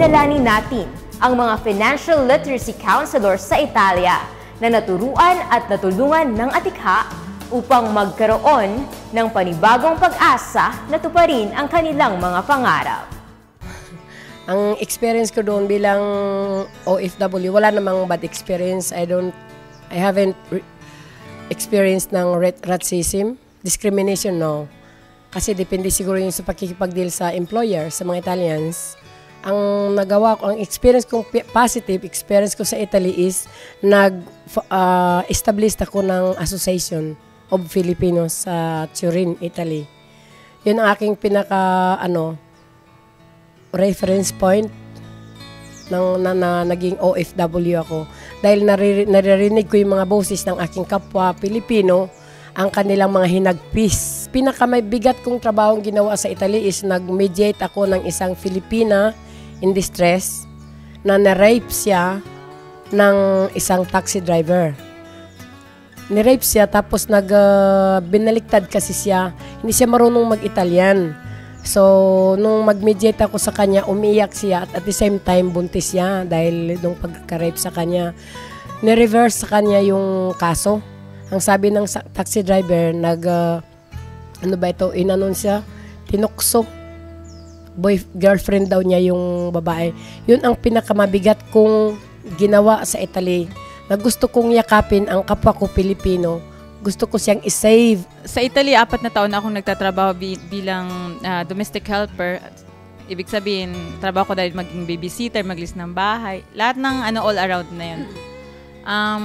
kilalanin natin ang mga financial literacy counselors sa Italia na naturuan at natulungan ng Atikha upang magkaroon ng panibagong pag-asa na tuparin ang kanilang mga pangarap. Ang experience ko doon bilang OFW, wala namang bad experience. I don't, I haven't experienced ng racism, discrimination, no. Kasi depende siguro yung sa pakikipag-deal sa employer, sa mga Italians. Ang nagawa ko, ang experience kong positive experience ko sa Italy is nag-establish ako ng association of Filipinos sa Turin, Italy. Yun ang aking pinaka, ano, reference point ng na, na, naging OFW ako. Dahil nariri, naririnig ko yung mga boses ng aking kapwa Pilipino, ang kanilang mga hinagpis. Pinaka may bigat kong trabaho ginawa sa Italy is nag-mediate ako ng isang Filipina in distress na na-rape siya ng isang taxi driver. Ni-rape siya tapos nag uh, binaliktad kasi siya. Hindi siya marunong mag-Italyan. So, nung mag-mediate ako sa kanya, umiyak siya at at the same time buntis siya dahil nung pagka-rape sa kanya. Ni-reverse sa kanya yung kaso. Ang sabi ng taxi driver, nag, uh, ano ba ito, inanon siya, tinukso. Boy, girlfriend daw niya yung babae. Yun ang pinakamabigat kong ginawa sa Italy na gusto kong yakapin ang kapwa ko Pilipino. Gusto ko siyang isave Sa Italy, apat na taon na akong nagtatrabaho bi- bilang ah, domestic helper. Ibig sabihin, trabaho ko dahil maging babysitter, maglis ng bahay. Lahat ng ano all around na yun. Um,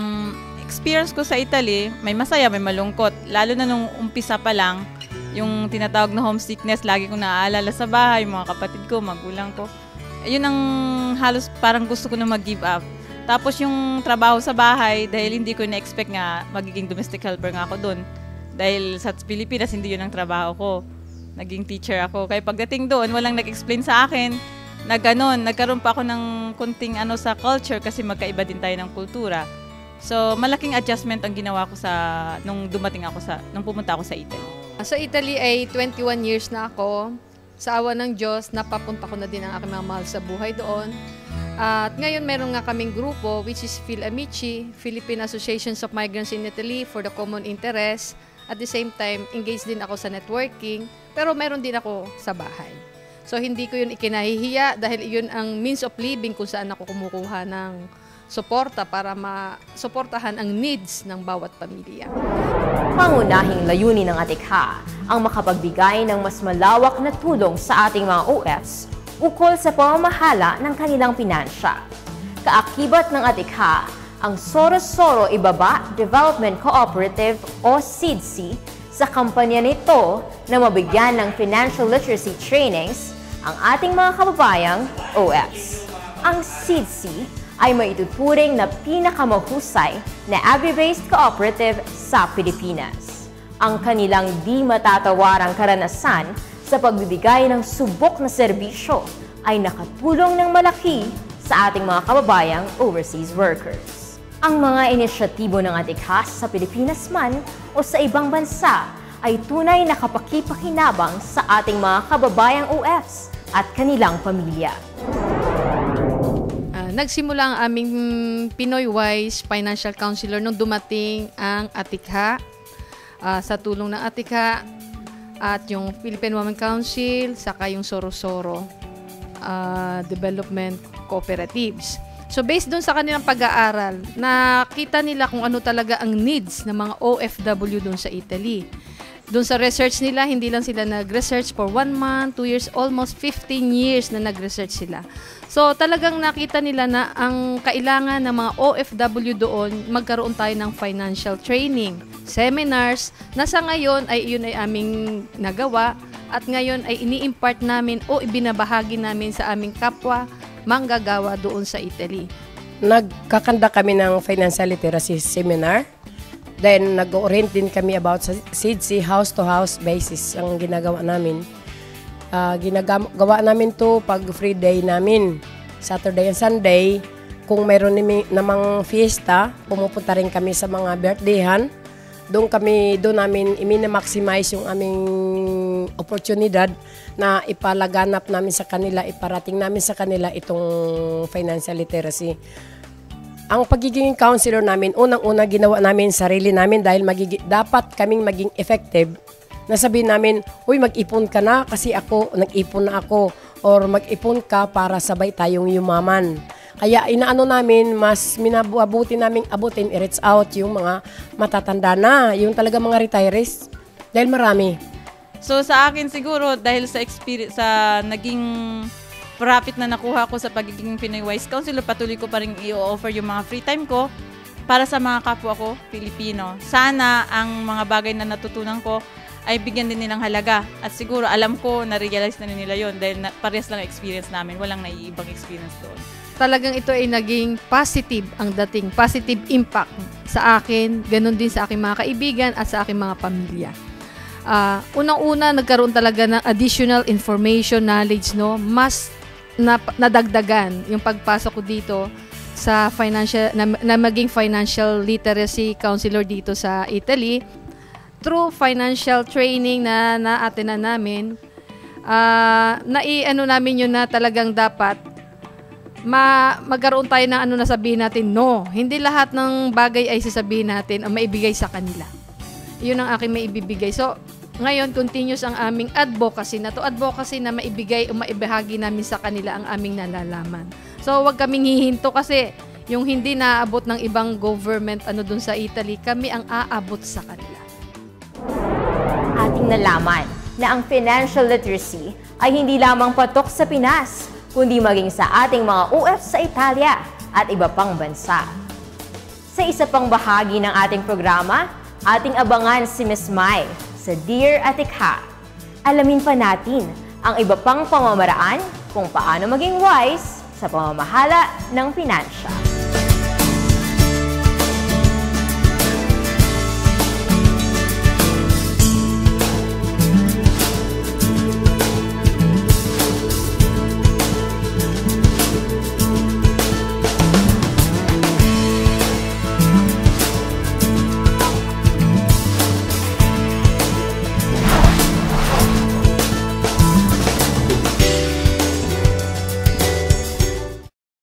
experience ko sa Italy, may masaya, may malungkot. Lalo na nung umpisa pa lang, yung tinatawag na homesickness, lagi kong naaalala sa bahay, mga kapatid ko, magulang ko. Yun ang halos parang gusto ko na mag-give up. Tapos yung trabaho sa bahay, dahil hindi ko na-expect nga magiging domestic helper nga ako doon. Dahil sa Pilipinas, hindi yun ang trabaho ko. Naging teacher ako. Kaya pagdating doon, walang nag-explain sa akin na ganun. Nagkaroon pa ako ng kunting ano sa culture kasi magkaiba din tayo ng kultura. So, malaking adjustment ang ginawa ko sa nung dumating ako sa nung pumunta ako sa Italy. Sa Italy ay 21 years na ako. Sa awa ng Diyos, napapunta ko na din ang aking mga mahal sa buhay doon. At ngayon meron nga kaming grupo which is Phil Amici, Philippine Associations of Migrants in Italy for the Common Interest. At the same time, engaged din ako sa networking, pero meron din ako sa bahay. So hindi ko yun ikinahihiya dahil yun ang means of living kung saan ako kumukuha ng suporta para masuportahan ang needs ng bawat pamilya. Pangunahing layunin ng Atikha ang makapagbigay ng mas malawak na tulong sa ating mga OFs ukol sa pamamahala ng kanilang pinansya. Kaakibat ng Atikha ang Soro-Soro Ibaba Development Cooperative o SIDSI sa kampanya nito na mabigyan ng financial literacy trainings ang ating mga kababayang OFs. Ang SIDSI ay maituturing na pinakamahusay na agri-based cooperative sa Pilipinas. Ang kanilang di matatawarang karanasan sa pagbibigay ng subok na serbisyo ay nakatulong ng malaki sa ating mga kababayang overseas workers. Ang mga inisyatibo ng Atikha sa Pilipinas man o sa ibang bansa ay tunay na kapakipakinabang sa ating mga kababayang OFs at kanilang pamilya. Nagsimula ang aming Pinoy Wise Financial Counselor nung dumating ang Atikha. Ah, sa tulong ng Atikha at yung Philippine Women Council, saka yung Soro-Soro ah, Development Cooperatives. So based doon sa kanilang pag-aaral, nakita nila kung ano talaga ang needs ng mga OFW doon sa Italy. Doon sa research nila, hindi lang sila nag-research for one month, two years, almost 15 years na nag-research sila. So talagang nakita nila na ang kailangan ng mga OFW doon, magkaroon tayo ng financial training, seminars, na sa ngayon ay yun ay aming nagawa at ngayon ay ini-impart namin o ibinabahagi namin sa aming kapwa manggagawa doon sa Italy. nagkakanda kami ng financial literacy seminar. Then, nag-orient din kami about sa SIDSI house-to-house basis ang ginagawa namin. Ah, ginagawa namin to pag free day namin. Saturday and Sunday, kung nimi, namang fiesta, pumupunta rin kami sa mga birthdayhan. Doon kami, doon namin imina-maximize yung aming oportunidad na ipalaganap namin sa kanila, iparating namin sa kanila itong financial literacy. Ang pagiging counselor namin, unang-una ginawa namin sarili namin dahil magigi- dapat kaming maging effective. Nasabihin namin, uy mag-ipon ka na kasi ako, nag-ipon na ako. Or mag-ipon ka para sabay tayong yumaman. Kaya inaano namin, mas minabuabuti namin abutin, i-reach out yung mga matatanda na, yung talaga mga retirees. Dahil marami. So sa akin siguro dahil sa experience sa naging profit na nakuha ko sa pagiging Pinoy Wise Counselor, patuloy ko pa rin i-offer yung mga free time ko para sa mga kapwa ko, Pilipino. Sana ang mga bagay na natutunan ko ay bigyan din nilang halaga. At siguro alam ko na-realize na nila yon dahil na, parehas lang ang experience namin. Walang naiibang experience doon. talagang ito ay naging positive ang dating, positive impact sa akin, ganun din sa aking mga kaibigan at sa aking mga pamilya. Ah, unang-una nagkaroon talaga ng additional information, knowledge, no, mas na, nadagdagan yung pagpasok ko dito sa financial na, na maging financial literacy counselor dito sa Italy through financial training na na-attenan namin ah nai-ano namin yun na talagang dapat ma magkaroon tayo ng ano na sabihin natin, no, hindi lahat ng bagay ay sasabihin natin o maibigay sa kanila. Yun ang aking maibibigay. So, ngayon, continuous ang aming advocacy na to. Advocacy na maibigay o maibahagi namin sa kanila ang aming nalalaman. So, wag kaming hihinto kasi yung hindi naabot ng ibang government ano dun sa Italy, kami ang aabot sa kanila. ating nalaman na ang financial literacy ay hindi lamang patok sa Pinas, kundi maging sa ating mga OF sa Italia at iba pang bansa. Sa isa pang bahagi ng ating programa, ating abangan si Ms. Mai sa Dear Atikha. Alamin pa natin ang iba pang pamamaraan kung paano maging wise sa pamamahala ng pinansya.